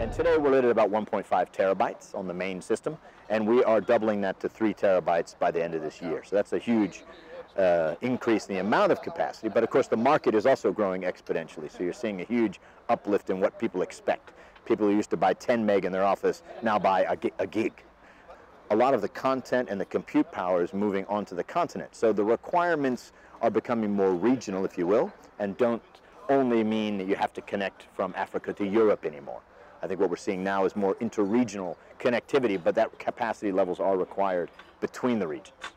And today we're at about 1.5 terabytes on the main system, and we are doubling that to 3 terabytes by the end of this year. So that's a huge uh, increase in the amount of capacity, but of course the market is also growing exponentially. So you're seeing a huge uplift in what people expect. People who used to buy 10 meg in their office now buy a, a gig. A lot of the content and the compute power is moving onto the continent. So the requirements are becoming more regional, if you will, and don't only mean that you have to connect from Africa to Europe anymore. I think what we're seeing now is more interregional connectivity, but that capacity levels are required between the regions.